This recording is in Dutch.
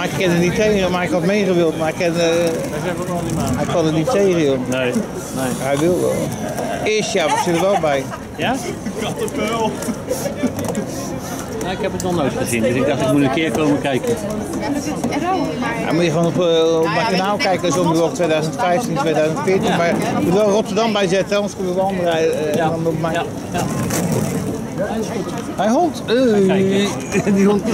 maar ik ken het niet tegen, maar ik had meegewild, maar ik ken, eh, hij kan het niet tegen, joh. Nee. nee. Hij wil wel. Eerst ja, was zit er wel bij. Ja? Nou, ik heb het nog nooit gezien, dus ik dacht ik moet een keer komen kijken. Dan moet je gewoon op, eh, op mijn kanaal kijken, zo ik 2015, 2014. Maar je moet wel Rotterdam bijzetten, anders kunnen we wel andere. Eh, ja. dan op mijn... Ja, ja. Hij hond. Eh, die hond.